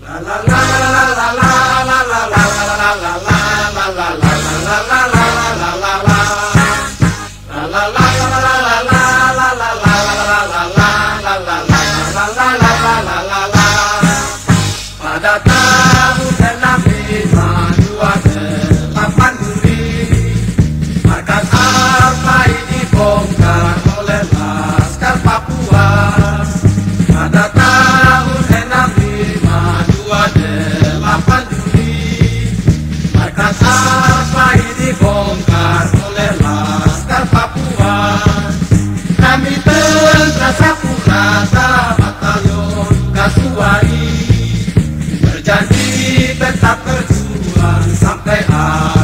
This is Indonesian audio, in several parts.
La la la. masih tetap berjuang sampai akhir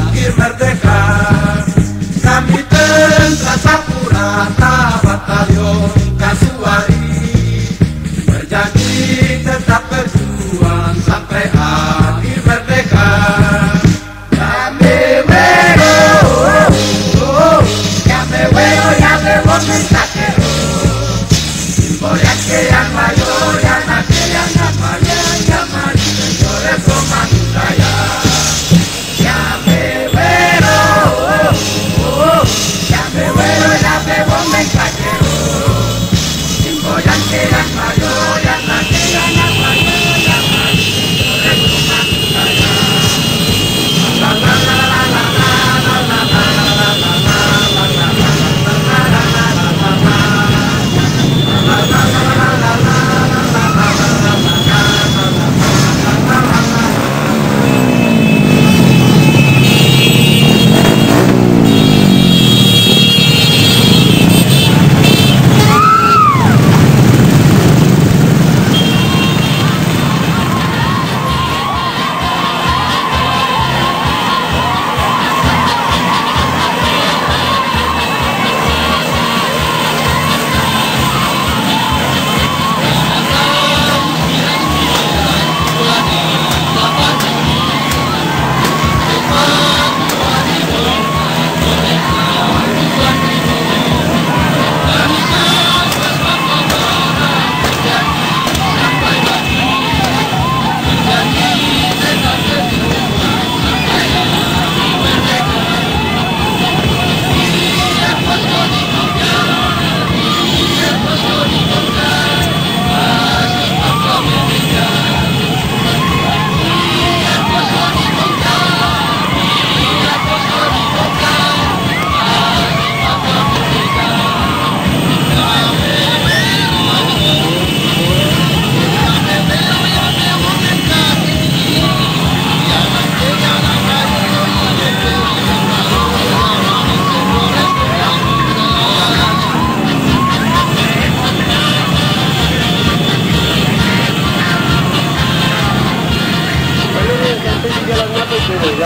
ini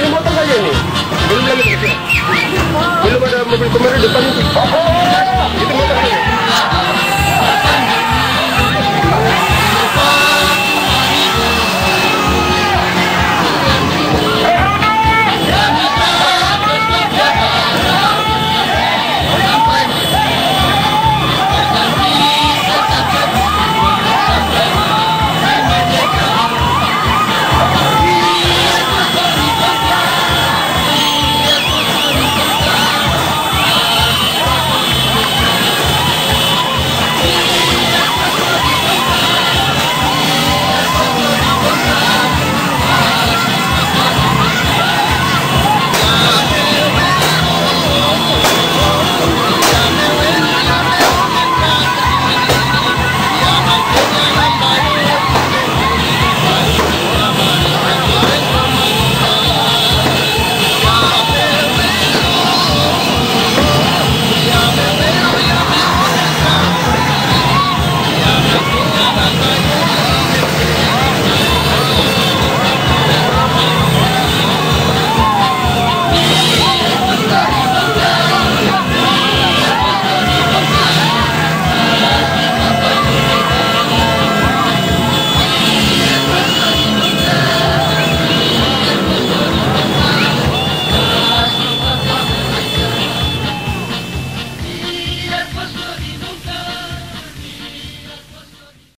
ini motor saja ini. Belum lagi belum ada mobil kemarin depan. Itu oh, oh. oh.